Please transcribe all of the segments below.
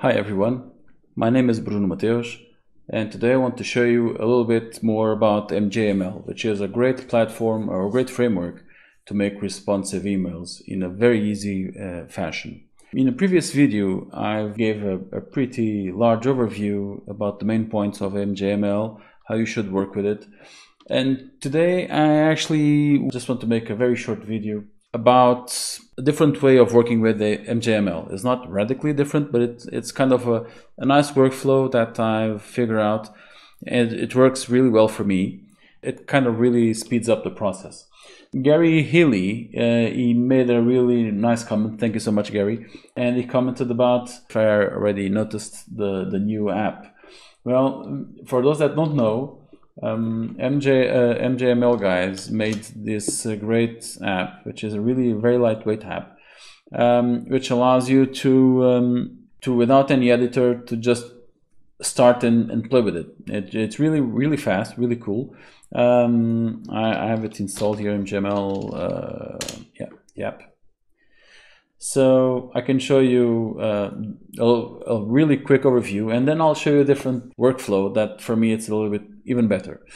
Hi everyone, my name is Bruno Mateus and today I want to show you a little bit more about MJML, which is a great platform or a great framework to make responsive emails in a very easy uh, fashion. In a previous video, I gave a, a, pretty large overview about the main points of MJML, how you should work with it. And today I actually just want to make a very short video about a different way of working with the MJML. It's not radically different, but it's, it's kind of a, a nice workflow that I've figured out and it works really well for me. It kind of really speeds up the process. Gary Healy, uh, he made a really nice comment. Thank you so much, Gary. And he commented about if I already noticed the, the new app. Well, for those that don't know, um, MJ, uh, MJML guys made this uh, great app, which is a really very lightweight app, um, which allows you to, um, to without any editor, to just start and, and play with it. it. It's really, really fast, really cool. Um, I, I, have it installed here, MJML, uh, yeah, yep. So I can show you uh, a, a, really quick overview and then I'll show you a different workflow that for me it's a little bit even better.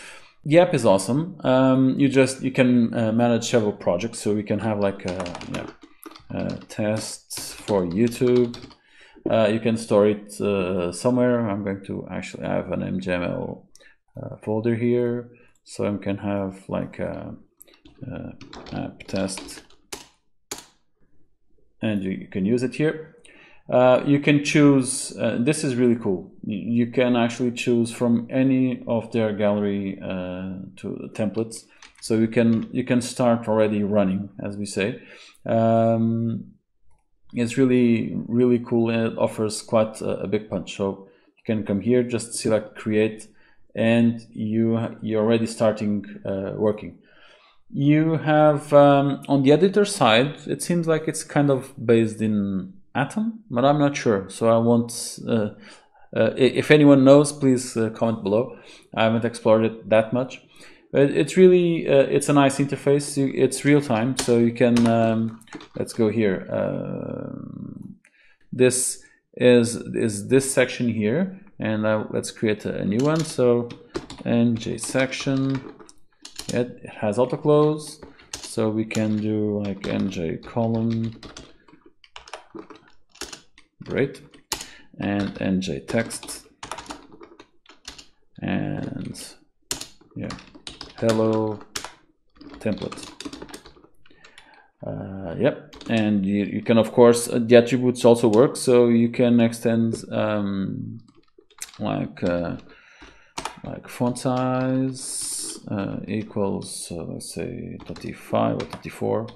The app is awesome. Um, you just you can uh, manage several projects, so we can have like a, uh, yeah, uh, tests for YouTube. Uh, you can store it uh, somewhere. I'm going to actually have an MJML uh, folder here, so I can have like a, a app test, and you, you can use it here. Uh, you can choose, uh, this is really cool. You can actually choose from any of their gallery uh, to templates. So you can you can start already running, as we say. Um, it's really really cool and it offers quite a, a, big punch. So you can come here, just select create, and you you're already starting uh, working. You have um, on the editor side, it seems like it's kind of based in Atom, but I'm not sure. So I want, uh, uh, if anyone knows, please uh, comment below. I haven't explored it that much. But it's really, uh, it's a nice interface. It's real time, so you can, um, let's go here. Um, this is, is this section here, and uh, let's create a, a new one. So mj section, it, has auto close, so we can do like mj column. Great. And mj text. And yeah hello template. Uh, yep. And you, you can of course uh, the attributes also work so you can extend um, like uh, like font size uh, equals let's say 35 or 34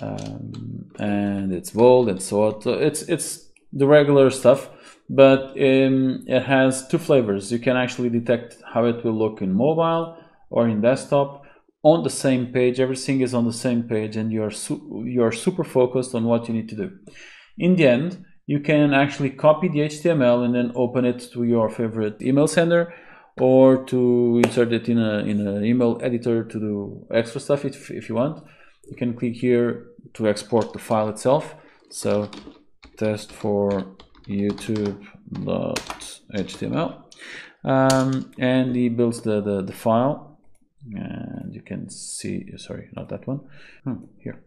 um, and it's bold and so on. It's it's the regular stuff, but um, it has two flavors. You can actually detect how it will look in mobile or in desktop on the same page. Everything is on the same page, and you're su you're super focused on what you need to do. In the end, you can actually copy the HTML and then open it to your favorite email sender or to insert it in a in an email editor to do extra stuff if, if you want you can click here to export the file itself. So test for youtube.html um, and he builds the, the, the, file and you can see, sorry, not that one, hmm, here.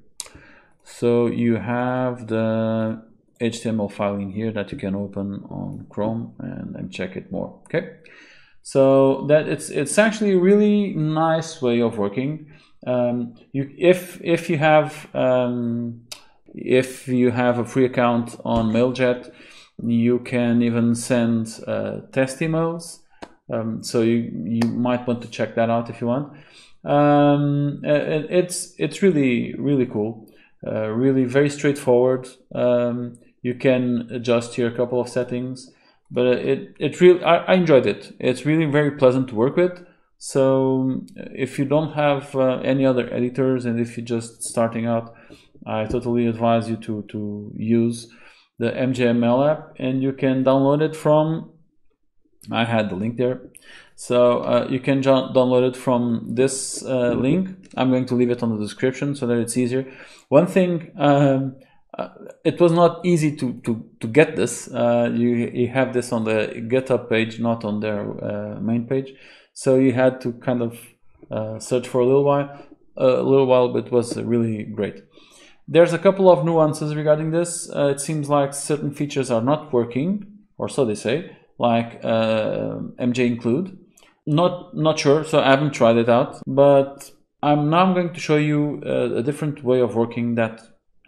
So you have the HTML file in here that you can open on Chrome and, and check it more, okay? So that it's, it's actually a really nice way of working. Um, you, if if you have um, if you have a free account on Mailjet, you can even send uh, test emails. Um, so you you might want to check that out if you want. Um, it, it's it's really really cool. Uh, really very straightforward. Um, you can adjust here a couple of settings, but it it really I, I enjoyed it. It's really very pleasant to work with. So if you don't have uh, any other editors and if you're just starting out, I totally advise you to, to use the MJML app and you can download it from, I had the link there. So uh, you can download it from this uh, link. I'm going to leave it on the description so that it's easier. One thing um, uh, it was not easy to to to get this. Uh, you you have this on the GitHub page, not on their uh, main page, so you had to kind of uh, search for a little while, a little while, but it was really great. There's a couple of nuances regarding this. Uh, it seems like certain features are not working, or so they say, like MJ include. Not not sure, so I haven't tried it out, but I'm now I'm going to show you a, a different way of working that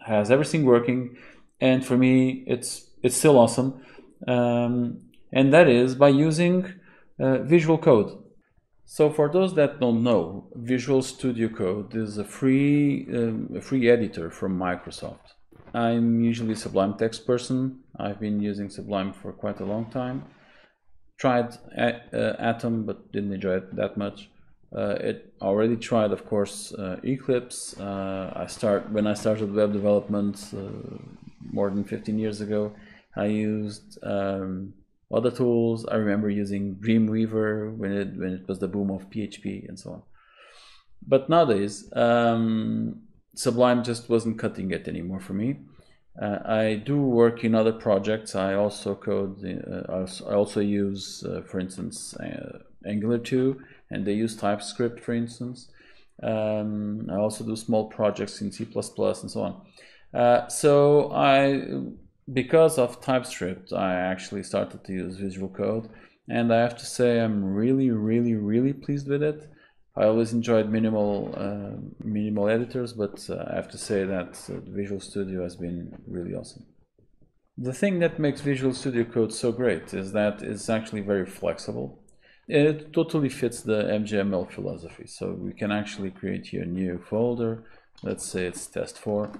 has everything working, and for me, it's it's still awesome. Um, and that is by using uh, Visual Code. So for those that don't know, Visual Studio Code is a free um, a free editor from Microsoft. I'm usually Sublime Text person. I've been using Sublime for quite a long time. Tried uh, Atom, but didn't enjoy it that much. Uh, it already tried, of course, uh, Eclipse. Uh, I start when I started web development uh, more than 15 years ago. I used um, other tools. I remember using Dreamweaver when it when it was the boom of PHP and so on. But nowadays, um, Sublime just wasn't cutting it anymore for me. Uh, I do work in other projects. I also code. Uh, I also use, for instance, Angular 2 and they use TypeScript, for instance. Um, I also do small projects in C++ and so on. Uh, so I, because of TypeScript, I actually started to use Visual Code, and I have to say I'm really, really, really pleased with it. I always enjoyed minimal uh, minimal editors, but uh, I have to say that uh, Visual Studio has been really awesome. The thing that makes Visual Studio Code so great is that it's actually very flexible it totally fits the MJML philosophy. So we can actually create here a new folder. Let's say it's test4.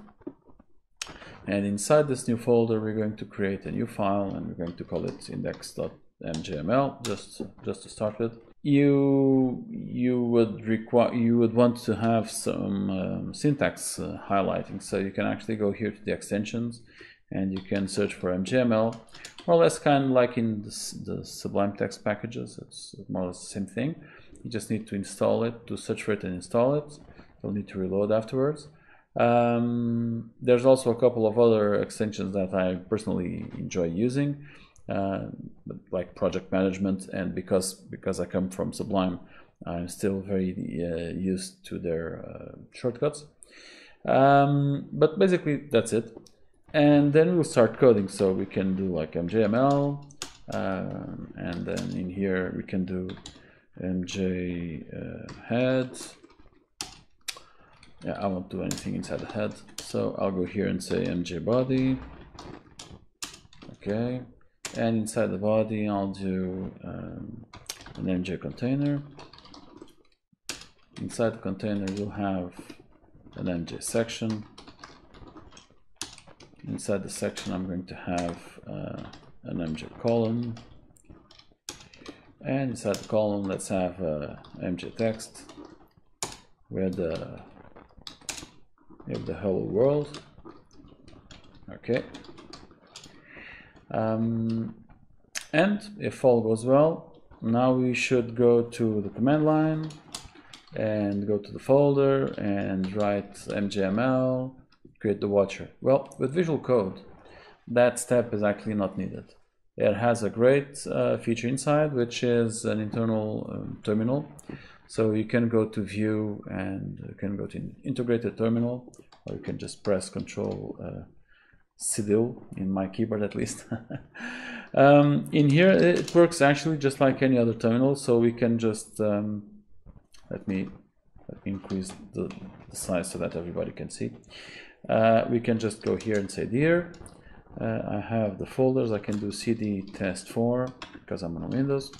And inside this new folder, we're going to create a new file and we're going to call it index.mjml just, just to start with. You, you would require, you would want to have some um, syntax uh, highlighting. So you can actually go here to the extensions and you can search for MJML, more or less kind of like in the, the Sublime text packages. It's more or less the same thing. You just need to install it, to search for it and install it. You'll need to reload afterwards. Um, there's also a couple of other extensions that I personally enjoy using, uh, like project management, and because because I come from Sublime, I'm still very uh, used to their uh, shortcuts. Um, but basically, that's it and then we'll start coding. So we can do like mjml um, and then in here we can do mj uh, head yeah I won't do anything inside the head so I'll go here and say mj body. Okay. And inside the body I'll do um, an mj container. Inside the container you'll have an mj section Inside the section, I'm going to have uh, an MJ column. And inside the column, let's have uh, MJ text with the, with the hello world. Okay. Um, and if all goes well, now we should go to the command line and go to the folder and write mjml create the watcher. Well, with Visual Code, that step is actually not needed. It has a great uh, feature inside, which is an internal um, terminal. So you can go to view and you can go to integrated terminal, or you can just press Control uh, in my keyboard at least. um, in here, it works actually just like any other terminal. So we can just um, let me let me increase the, the size so that everybody can see uh, we can just go here and say dir. Uh, I have the folders. I can do cd test4 because I'm on Windows.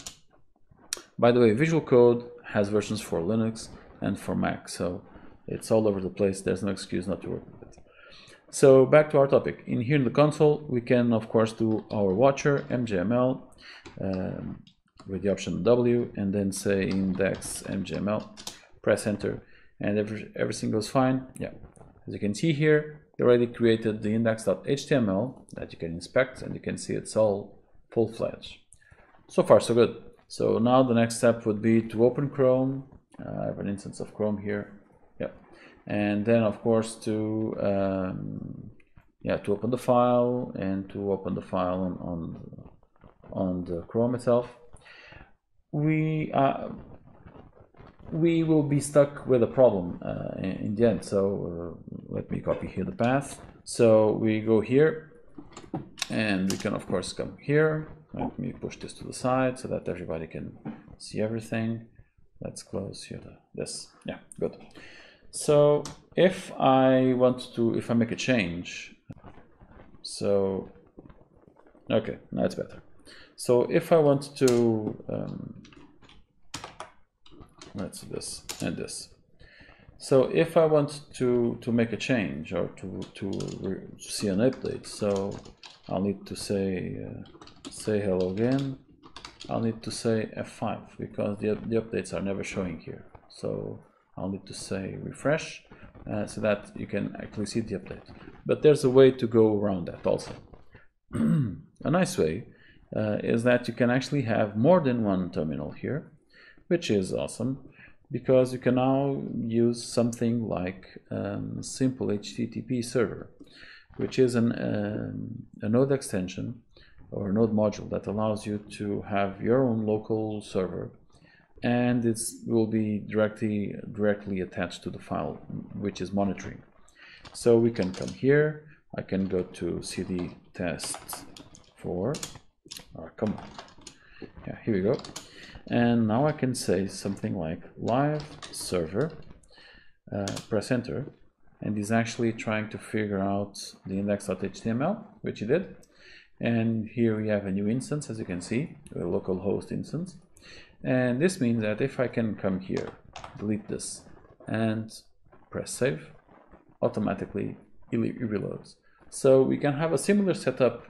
By the way, Visual Code has versions for Linux and for Mac, so it's all over the place. There's no excuse not to work with it. So back to our topic. In here in the console, we can of course do our watcher mjml um, with the option W, and then say index mjml. Press enter, and every, everything goes fine. Yeah, as you can see here, we already created the index.html that you can inspect and you can see it's all full-fledged. So far so good. So now the next step would be to open Chrome. Uh, I have an instance of Chrome here. Yep. And then of course to um, yeah to open the file and to open the file on on, on the Chrome itself. We uh, we will be stuck with a problem uh, in, the end. So uh, let me copy here the path. So we go here and we can of course come here. Let me push this to the side so that everybody can see everything. Let's close here the, this. Yeah, good. So if I want to, if I make a change, so, okay, now it's better. So if I want to, um, let's this and this. So if I want to, to make a change or to, to see an update, so I'll need to say, uh, say hello again. I'll need to say F5 because the, the updates are never showing here. So I'll need to say refresh uh, so that you can actually see the update. But there's a way to go around that also. a nice way uh, is that you can actually have more than one terminal here, which is awesome because you can now use something like um, simple HTTP server, which is an, um, a node extension or a node module that allows you to have your own local server and it will be directly directly attached to the file which is monitoring. So we can come here. I can go to cd test for oh, come on. Yeah here we go and now I can say something like live server uh, press enter and he's actually trying to figure out the index.html which he did. And here we have a new instance as you can see a local host instance. And this means that if I can come here delete this and press save automatically it reloads. So we can have a similar setup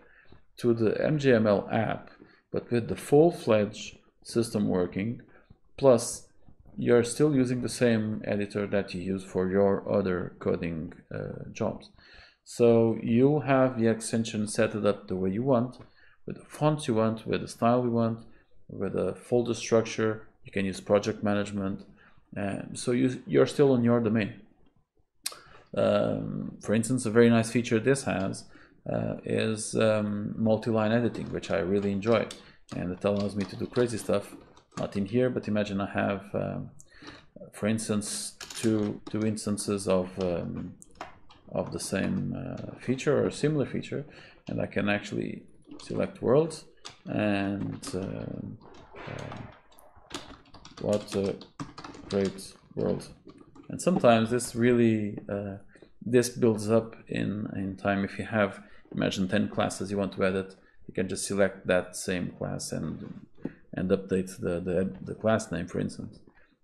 to the MJML app but with the full-fledged system working plus you're still using the same editor that you use for your other coding uh, jobs so you have the extension set it up the way you want, with the fonts you want, with the style you want, with the folder structure. You can use project management. Um, so you, you're still on your domain. Um, for instance, a very nice feature this has uh, is um, multi-line editing, which I really enjoy. And it allows me to do crazy stuff. Not in here, but imagine I have, um, for instance, two, two instances of um, of the same uh, feature or similar feature and I can actually select worlds and uh, uh, what a great world and sometimes this really uh, this builds up in in time if you have imagine 10 classes you want to edit you can just select that same class and and update the the, the class name for instance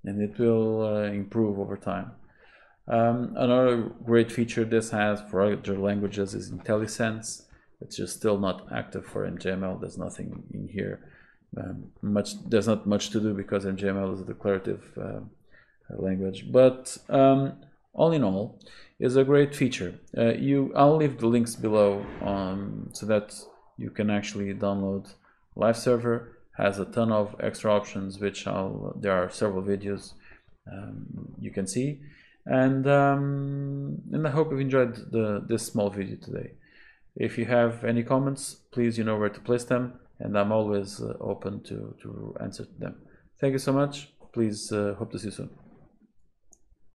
and it will uh, improve over time um, another great feature this has for other languages is IntelliSense. It's just still not active for MJML. There's nothing in here. Um, much there's not much to do because MJML is a declarative uh, language. But um, all in all, is a great feature. Uh, you I'll leave the links below um, so that you can actually download Live Server. Has a ton of extra options, which I'll there are several videos um, you can see and um, and I hope you've enjoyed the this small video today. If you have any comments, please you know where to place them, and I'm always uh, open to to answer them. Thank you so much. Please uh, hope to see you soon.